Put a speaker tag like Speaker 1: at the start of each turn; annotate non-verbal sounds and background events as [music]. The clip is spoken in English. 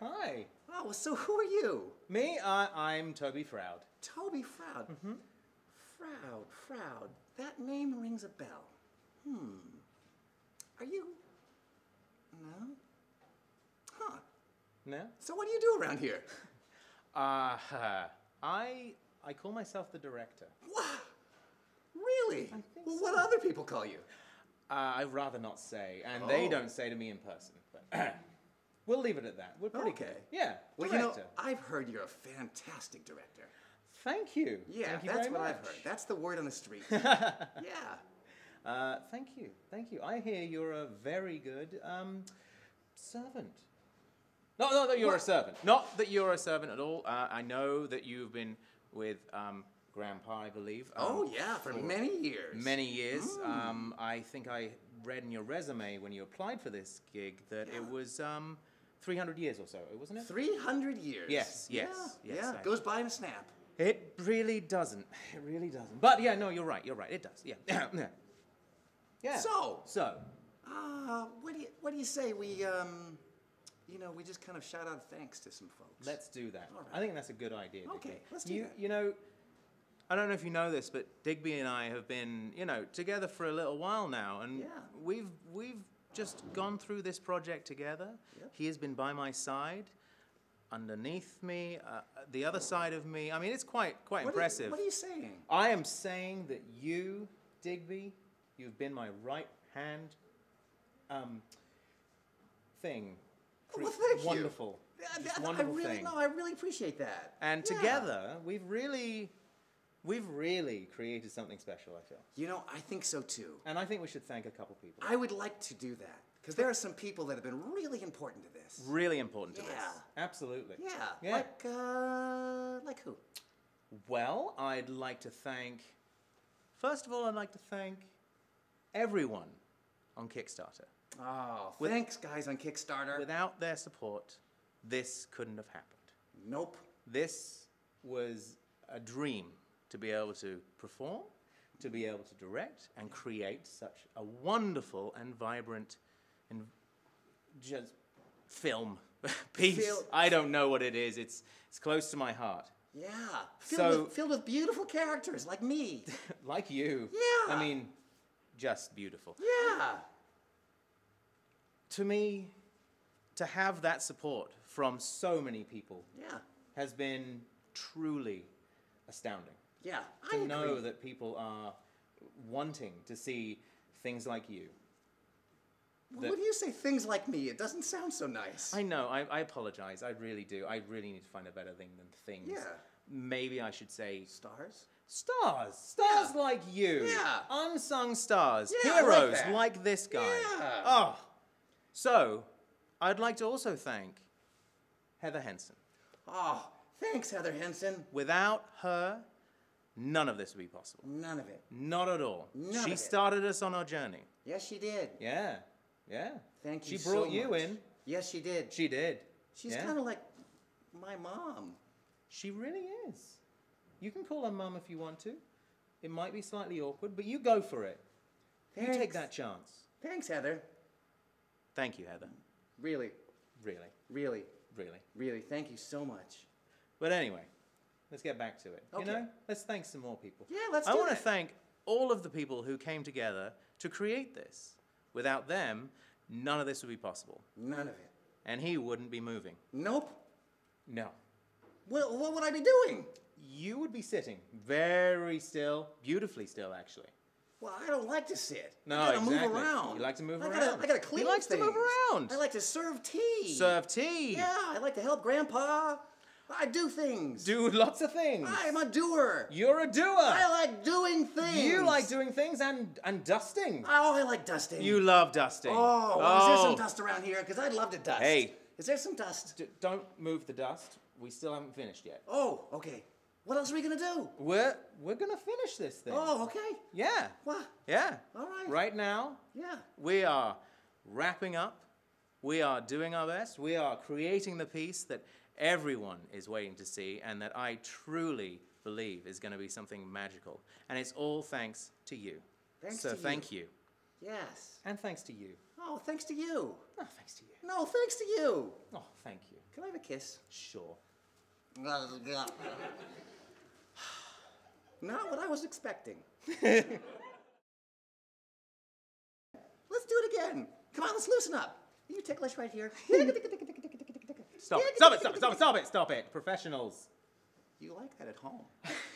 Speaker 1: there.
Speaker 2: Hi.
Speaker 1: Oh, so who are you?
Speaker 2: Me, uh, I'm Toby Froud.
Speaker 1: Toby Froud. Mm-hmm. Froud, Froud. That name rings a bell. Hmm. Are you. No? Huh.
Speaker 2: No?
Speaker 1: So what do you do around here? [laughs]
Speaker 2: Uh, I, I call myself the director.
Speaker 1: What? Really? well, what other people call you?
Speaker 2: Uh, I'd rather not say, and they
Speaker 1: Oh.
Speaker 2: don't say to me in person. But [clears throat] we'll leave it at that. We're pretty
Speaker 1: Okay.
Speaker 2: good. Yeah,
Speaker 1: Well, you know, I've heard you're a fantastic director.
Speaker 2: Thank you.
Speaker 1: Yeah,
Speaker 2: Thank you
Speaker 1: that's what I've heard. That's the word on the street. [laughs] yeah.
Speaker 2: Uh, thank you, thank you. I hear you're a very good um, servant. Not, not that you're a servant. Not that you're a servant at all. Uh, I know that you've been with um, Grandpa, I believe. um,
Speaker 1: Oh, yeah, for many years.
Speaker 2: Many years.
Speaker 1: Mm.
Speaker 2: Um, I think I read in your resume when you applied for this gig that it was um, 300 years or so, wasn't it?
Speaker 1: 300 years.
Speaker 2: Yes, yes,
Speaker 1: Yeah,
Speaker 2: yes,
Speaker 1: yeah. Goes by in a snap.
Speaker 2: It really doesn't. It really doesn't. But yeah, no, you're right. You're right. It does. Yeah. yeah. [coughs] Yeah.
Speaker 1: So,
Speaker 2: So.
Speaker 1: uh, what do you what do you say we um, you know, we just kind of shout out thanks to some folks.
Speaker 2: Let's do that.
Speaker 1: All right.
Speaker 2: I think that's a good idea.
Speaker 1: Okay,
Speaker 2: Digby.
Speaker 1: let's do
Speaker 2: you,
Speaker 1: that.
Speaker 2: You know, I don't know if you know this, but Digby and I have been, you know, together for a little while now, and
Speaker 1: Yeah.
Speaker 2: we've we've just gone through this project together.
Speaker 1: Yep.
Speaker 2: He has been by my side, underneath me, uh, the other side of me. I mean, it's quite quite
Speaker 1: what
Speaker 2: impressive.
Speaker 1: Are you, what are you saying?
Speaker 2: I am saying that you, Digby, you've been my right hand um, thing.
Speaker 1: Well, thank you.
Speaker 2: wonderful.
Speaker 1: Yeah,
Speaker 2: Just
Speaker 1: I-
Speaker 2: wonderful
Speaker 1: I really
Speaker 2: thing.
Speaker 1: no, I really appreciate that.
Speaker 2: And
Speaker 1: Yeah.
Speaker 2: together, we've really, we've really created something special. I feel,
Speaker 1: You know, I think so too.
Speaker 2: and I think we should thank a couple people.
Speaker 1: I would like to do that because there are some people that have been really important to this.
Speaker 2: Really important to
Speaker 1: Yeah.
Speaker 2: this. Absolutely.
Speaker 1: Yeah.
Speaker 2: Yeah.
Speaker 1: Like uh, like who?
Speaker 2: Well, I'd like to thank. First of all, I'd like to thank everyone on Kickstarter.
Speaker 1: Oh,
Speaker 2: With-
Speaker 1: thanks guys on Kickstarter.
Speaker 2: Without their support, this couldn't have happened.
Speaker 1: nope.
Speaker 2: This was a dream to be able to perform, to be able to direct, and create such a wonderful and vibrant and just film [laughs] piece.
Speaker 1: Fil-
Speaker 2: I don't know what it is. It's it's close to my heart.
Speaker 1: Yeah. Filled,
Speaker 2: So-
Speaker 1: with, filled with beautiful characters like me. [laughs]
Speaker 2: like you.
Speaker 1: Yeah.
Speaker 2: I mean, just beautiful.
Speaker 1: yeah.
Speaker 2: To me, to have that support from so many people
Speaker 1: Yeah.
Speaker 2: has been truly astounding.
Speaker 1: Yeah. I
Speaker 2: to
Speaker 1: agree.
Speaker 2: know that people are wanting to see things like you.
Speaker 1: Well,
Speaker 2: that-
Speaker 1: when you say things like me, it doesn't sound so nice.
Speaker 2: I know, I, I apologize. I really do. I really need to find a better thing than things.
Speaker 1: Yeah.
Speaker 2: Maybe I should say
Speaker 1: Stars?
Speaker 2: stars. Stars
Speaker 1: Yeah.
Speaker 2: like you.
Speaker 1: Yeah.
Speaker 2: Unsung stars.
Speaker 1: Yeah, I like
Speaker 2: Heroes
Speaker 1: that.
Speaker 2: like this guy.
Speaker 1: Yeah.
Speaker 2: Oh. So, I'd like to also thank Heather Henson.
Speaker 1: Oh, thanks, Heather Henson.
Speaker 2: Without her, none of this would be possible.
Speaker 1: None of it.
Speaker 2: Not at all.
Speaker 1: None
Speaker 2: she
Speaker 1: of it.
Speaker 2: started us on our journey.
Speaker 1: Yes, she did.
Speaker 2: Yeah. Yeah.
Speaker 1: Thank you.
Speaker 2: She brought
Speaker 1: so
Speaker 2: you in.
Speaker 1: Yes, she did.
Speaker 2: She did.
Speaker 1: She's
Speaker 2: yeah.
Speaker 1: kind of like my mom.
Speaker 2: She really is. You can call her mum if you want to. It might be slightly awkward, but you go for it. You take that chance.
Speaker 1: Thanks, Heather.
Speaker 2: Thank you, Heather.
Speaker 1: Really,
Speaker 2: Really,
Speaker 1: really,
Speaker 2: really.
Speaker 1: really. Thank you so much.
Speaker 2: But anyway, let's get back to it.
Speaker 1: Okay.
Speaker 2: You know, let's thank some more people.
Speaker 1: Yeah, let's
Speaker 2: I want to thank all of the people who came together to create this. Without them, none of this would be possible.
Speaker 1: None of it.
Speaker 2: And he wouldn't be moving.
Speaker 1: Nope.
Speaker 2: No.
Speaker 1: Well, what would I be doing?
Speaker 2: You would be sitting very still, beautifully still, actually.
Speaker 1: Well, I don't like to sit.
Speaker 2: No,
Speaker 1: I gotta
Speaker 2: exactly.
Speaker 1: move around.
Speaker 2: You like to move
Speaker 1: I
Speaker 2: around.
Speaker 1: Gotta, I gotta clean.
Speaker 2: He likes to move around.
Speaker 1: I like to serve tea.
Speaker 2: Serve tea.
Speaker 1: Yeah, I like to help Grandpa. I do things.
Speaker 2: Do lots of things.
Speaker 1: I'm a doer.
Speaker 2: You're a doer.
Speaker 1: I like doing things.
Speaker 2: You like doing things and and dusting.
Speaker 1: Oh, I like dusting.
Speaker 2: You love dusting.
Speaker 1: Oh, well, is there
Speaker 2: Oh.
Speaker 1: some dust around here? Because I'd love to dust.
Speaker 2: Hey.
Speaker 1: Is there some dust?
Speaker 2: D- don't move the dust. We still haven't finished yet.
Speaker 1: Oh, okay. What else are we gonna do?
Speaker 2: We're we're gonna finish this thing.
Speaker 1: Oh, okay.
Speaker 2: Yeah.
Speaker 1: What?
Speaker 2: Yeah.
Speaker 1: All right.
Speaker 2: Right now,
Speaker 1: Yeah.
Speaker 2: we are wrapping up. We are doing our best. We are creating the piece that everyone is waiting to see and that I truly believe is going to be something magical. And it's all thanks to you.
Speaker 1: Thanks
Speaker 2: so
Speaker 1: to you.
Speaker 2: thank you.
Speaker 1: Yes.
Speaker 2: And thanks to you.
Speaker 1: Oh, thanks to you.
Speaker 2: Oh, thanks to you.
Speaker 1: No, thanks to you.
Speaker 2: Oh, thank you.
Speaker 1: Can I have a kiss?
Speaker 2: Sure. [sighs]
Speaker 1: Not what I was expecting. [laughs] let's do it again. Come on, let's loosen up. You ticklish right here. [laughs]
Speaker 2: Stop it, stop it, stop it, stop it, stop it, stop it. Professionals.
Speaker 1: You like that at home. [laughs]